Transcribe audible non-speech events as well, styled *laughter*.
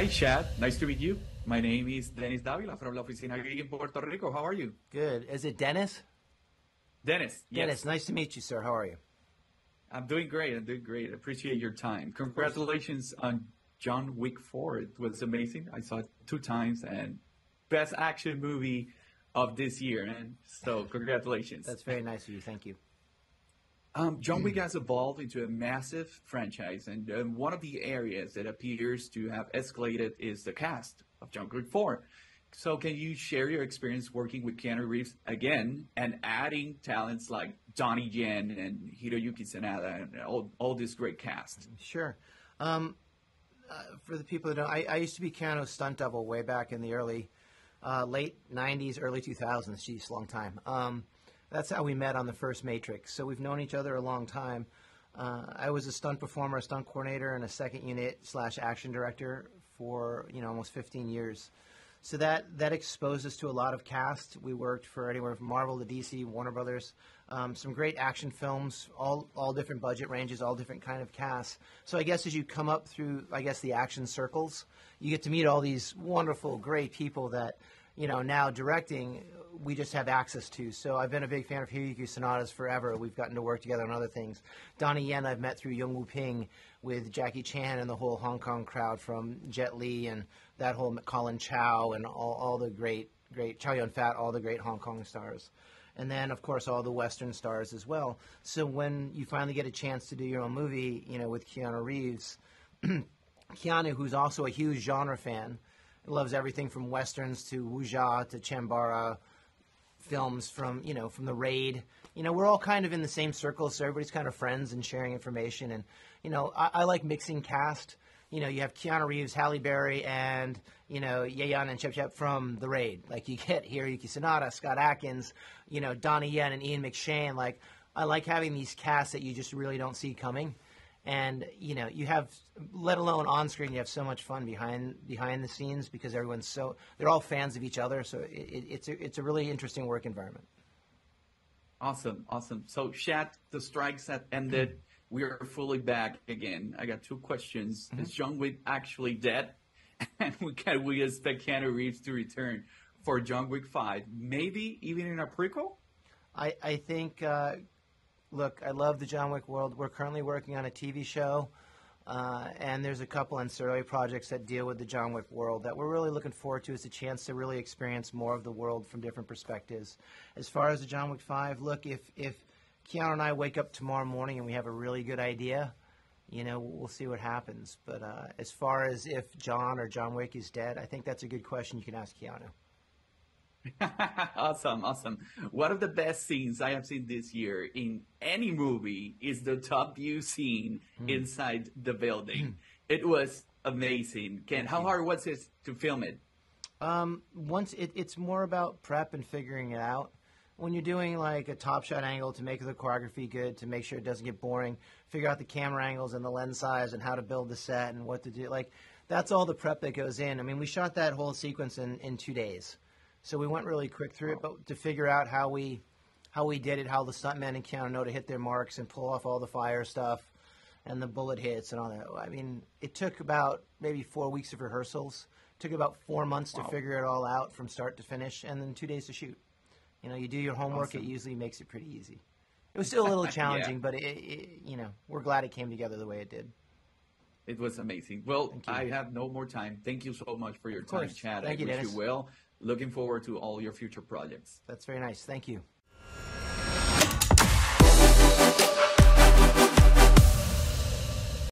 Hi, Chad. Nice to meet you. My name is Dennis Davila from La Oficina Geek in Puerto Rico. How are you? Good. Is it Dennis? Dennis. Yes. Dennis, nice to meet you, sir. How are you? I'm doing great. I'm doing great. Appreciate your time. Congratulations on John Wick 4. It was amazing. I saw it two times and best action movie of this year. And so, congratulations. That's very nice of you. Thank you. Um, John Wick has evolved into a massive franchise, and um, one of the areas that appears to have escalated is the cast of John Wick 4. So, can you share your experience working with Keanu Reeves again and adding talents like Donnie Yen and Hiroyuki Sanada and all, all this great cast? Sure. Um, uh, for the people that know, I, I used to be Keanu's stunt double way back in the early, uh, late 90s, early 2000s. Geez, long time. Um, that's how we met on the first Matrix. So we've known each other a long time. Uh, I was a stunt performer, a stunt coordinator, and a second unit slash action director for you know almost 15 years. So that that exposed us to a lot of cast. We worked for anywhere from Marvel to DC, Warner Brothers, um, some great action films, all all different budget ranges, all different kind of casts. So I guess as you come up through, I guess the action circles, you get to meet all these wonderful, great people that you know now directing we just have access to. So I've been a big fan of Hiroyuki Sanada forever. We've gotten to work together on other things. Donnie Yen I've met through Yuen Woo-ping with Jackie Chan and the whole Hong Kong crowd from Jet Li and that whole Collin Chou and all, all the great, great, Chow Yun Fat, all the great Hong Kong stars. And then, of course, all the Western stars as well. So when you finally get a chance to do your own movie, you know, with Keanu Reeves, *clears throat* Keanu, who's also a huge genre fan, loves everything from westerns to wuxia to chambara, films from you know from the raid. You know, we're all kind of in the same circle, so everybody's kind of friends and sharing information. And you know, I, I like mixing cast. You know, you have Keanu Reeves, Halle Berry, and you know Yayan and Chip Chip from the raid. Like you get Hiroyuki Sanada, Scott Adkins, you know Donnie Yen and Ian McShane. Like I like having these casts that you just really don't see coming and you know you have let alone on screen you have so much fun behind behind the scenes because everyone's so they're all fans of each other. So it, it, it's a, it's a really interesting work environment. Awesome. Awesome. So Chad the strikes have ended. We are fully back again. I got two questions. Mm-hmm. is john wick actually dead? *laughs* And we can we expect keanu reeves to return for john wick 5 maybe even in a prequel? I i think uh, look, I love the John Wick world. We're currently working on a TV show, uh, and there's a couple ancillary projects that deal with the John Wick world that we're really looking forward to. It's a chance to really experience more of the world from different perspectives. As far as the John Wick Five, look, if if Keanu and I wake up tomorrow morning and we have a really good idea, you know, we'll see what happens. But uh, as far as if John or John Wick is dead, I think that's a good question you can ask Keanu. *laughs* awesome, awesome. One of the best scenes I have seen this year in any movie is the top view scene mm. inside the building. Hmm. it was amazing. Ken, how hard was it to film it? Um, once it, it's more about prep and figuring it out. When you're doing like a top shot angle to make the choreography good, to make sure it doesn't get boring, figure out the camera angles and the lens size and how to build the set and what to do. Like that's all the prep that goes in. I mean, we shot that whole sequence in, in two days. So we went really quick through it, but to figure out how we how we did it, how the stuntmen and Keanu know to hit their marks and pull off all the fire stuff and the bullet hits and all that. I mean, it took about maybe four weeks of rehearsals. It took about four months wow. to figure it all out from start to finish, and then two days to shoot. You know, you do your homework; awesome. it usually makes it pretty easy. It was still a little *laughs* challenging, yeah. but it, it, you know, we're glad it came together the way it did. It was amazing. Well, I have no more time. Thank you so much for your time, Chad. Thank I you, wish Dennis. you well looking forward to all your future projects. That's very nice. Thank you.